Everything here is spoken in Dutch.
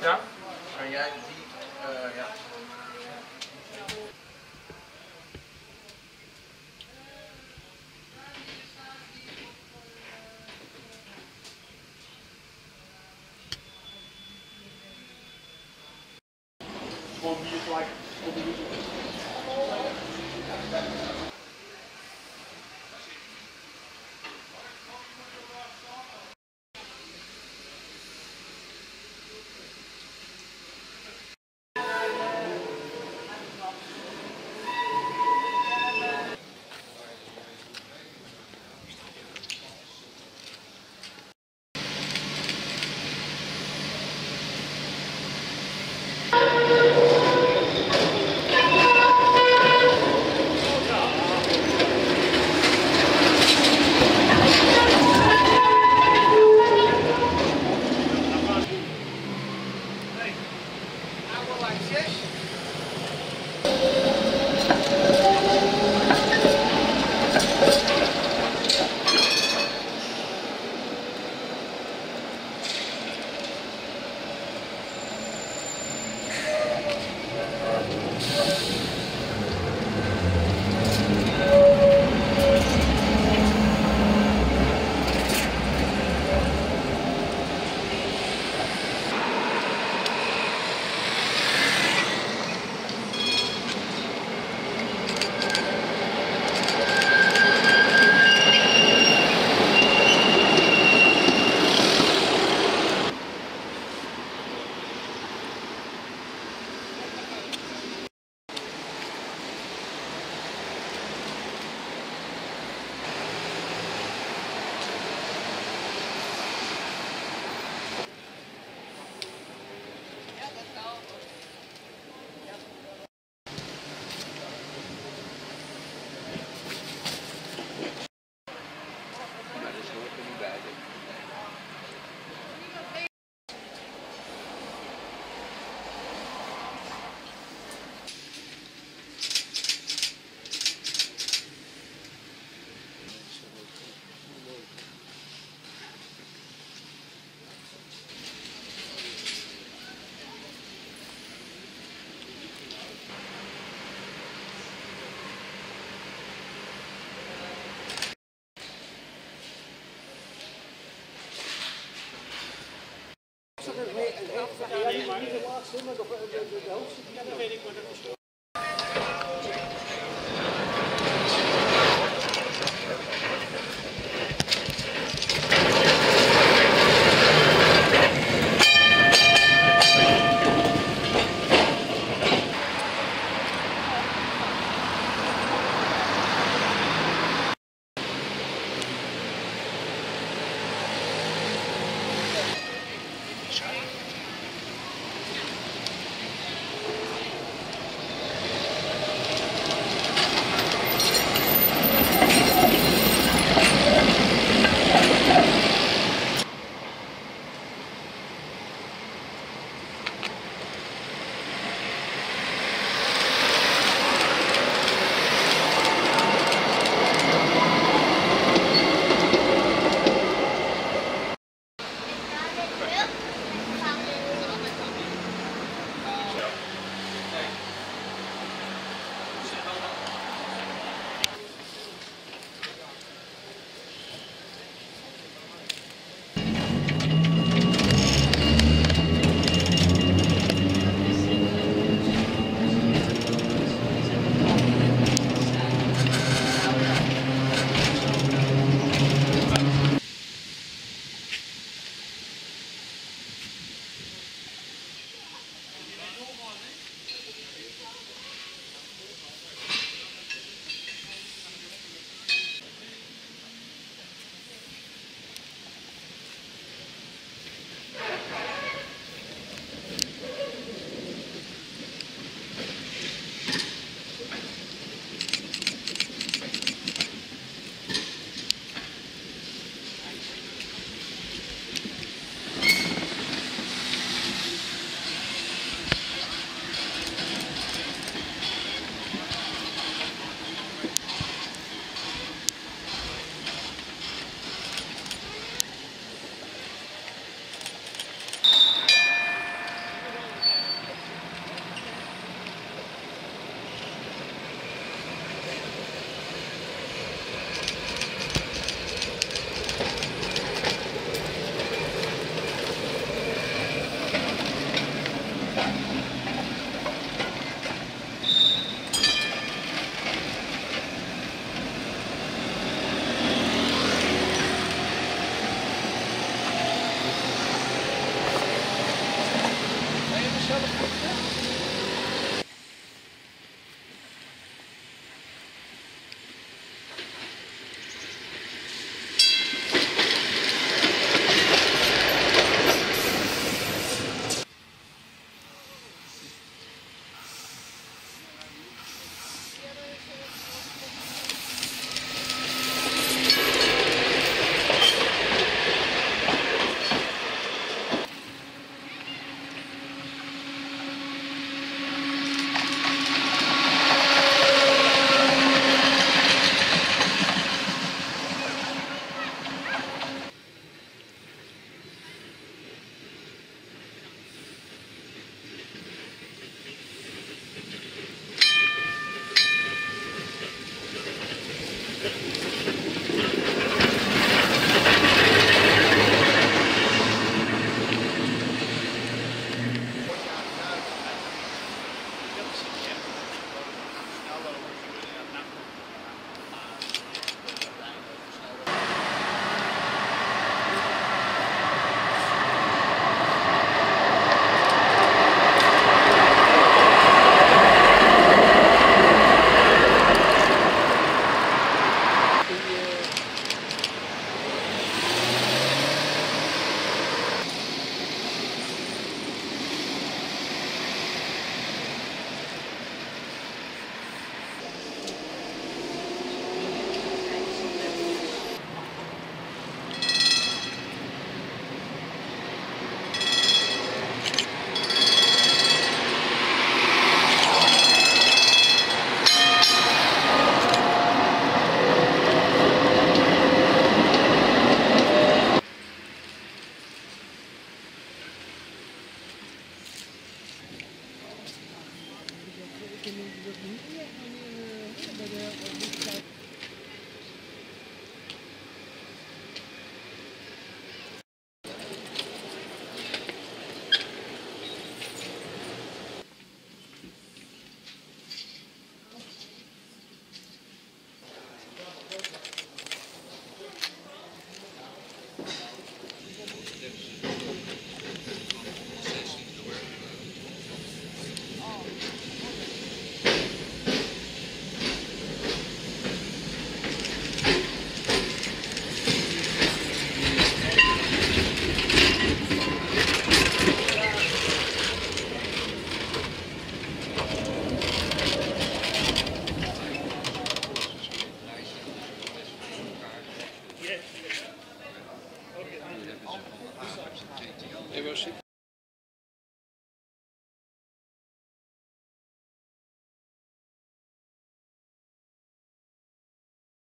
Ja? Kan jij die, eh, ja. Maar Eh, de, hoogste. Ja, dat weet ik, maar dat is